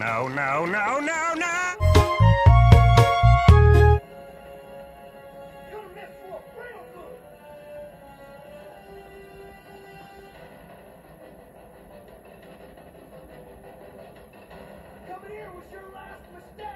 No, no, no, no! Coming here was your last mistake!